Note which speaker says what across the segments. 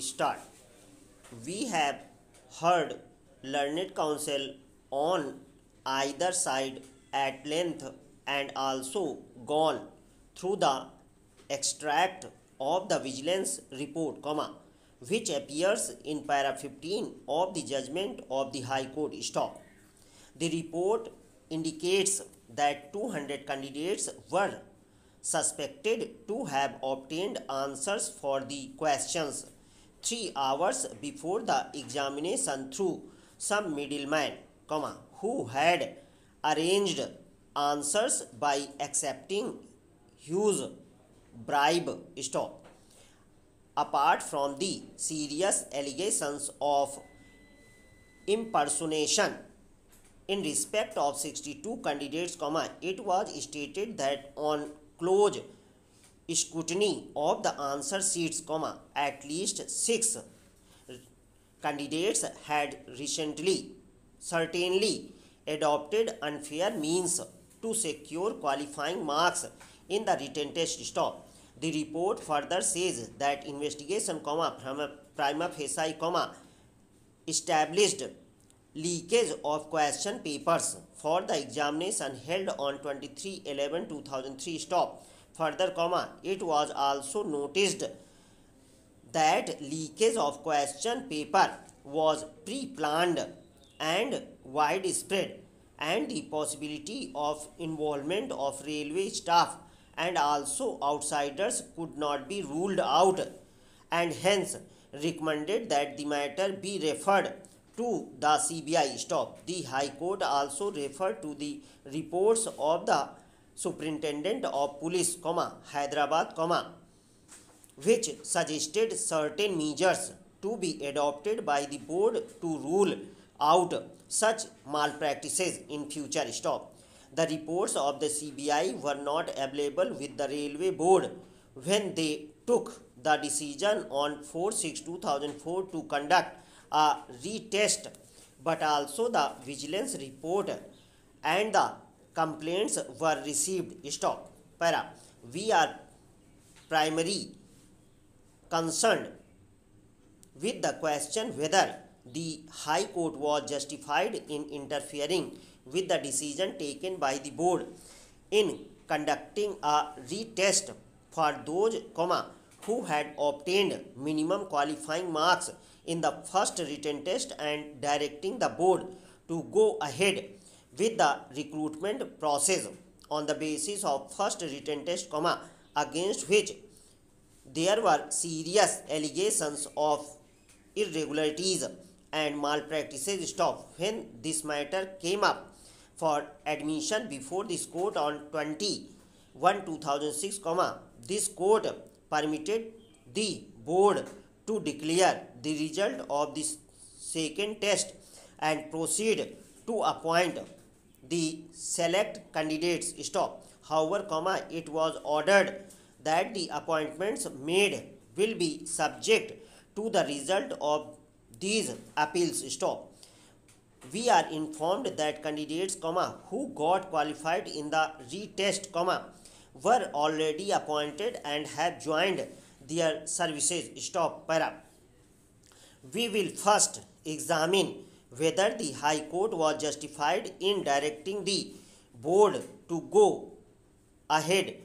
Speaker 1: start. We have heard learned counsel on either side at length and also gone through the extract of the vigilance report, comma, which appears in para 15 of the judgment of the High Court. Stop. The report indicates that 200 candidates were suspected to have obtained answers for the questions three hours before the examination through some middleman, comma, who had arranged answers by accepting huge bribe stop. Apart from the serious allegations of impersonation in respect of 62 candidates, comma, it was stated that on close scrutiny of the answer sheets, comma, at least six candidates had recently certainly adopted unfair means to secure qualifying marks in the written test stop. The report further says that investigation, comma, prima facie, comma, established leakage of question papers for the examination held on 23 11 2003 stop further comma it was also noticed that leakage of question paper was pre-planned and widespread and the possibility of involvement of railway staff and also outsiders could not be ruled out and hence recommended that the matter be referred to the CBI stop. The High Court also referred to the reports of the Superintendent of Police, comma, Hyderabad, comma, which suggested certain measures to be adopted by the board to rule out such malpractices in future stop. The reports of the CBI were not available with the railway board when they took the decision on 4-6-2004 to conduct a retest but also the vigilance report and the complaints were received stop para we are primary concerned with the question whether the high court was justified in interfering with the decision taken by the board in conducting a retest for those comma who had obtained minimum qualifying marks in the first written test and directing the board to go ahead with the recruitment process on the basis of first written test comma against which there were serious allegations of irregularities and malpractices stop when this matter came up for admission before this court on 21 2006 comma this court permitted the board to declare the result of the second test and proceed to appoint the select candidates stop. However comma it was ordered that the appointments made will be subject to the result of these appeals stop. We are informed that candidates comma who got qualified in the retest comma were already appointed and have joined their services. Stop para. We will first examine whether the high court was justified in directing the board to go ahead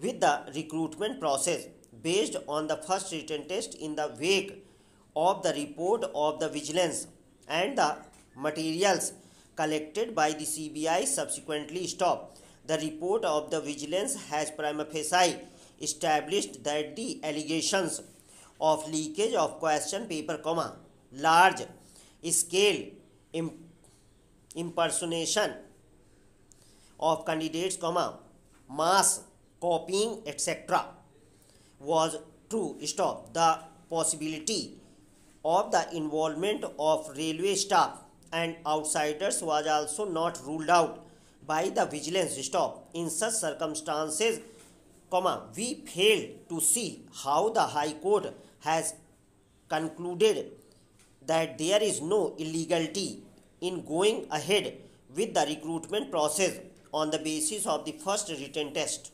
Speaker 1: with the recruitment process based on the first written test in the wake of the report of the vigilance and the materials collected by the CBI subsequently stopped. The report of the vigilance has prima facie established that the allegations of leakage of question paper comma large scale impersonation of candidates comma mass copying etc was true stop the possibility of the involvement of railway staff and outsiders was also not ruled out by the vigilance stop. In such circumstances comma, we fail to see how the High Court has concluded that there is no illegality in going ahead with the recruitment process on the basis of the first written test.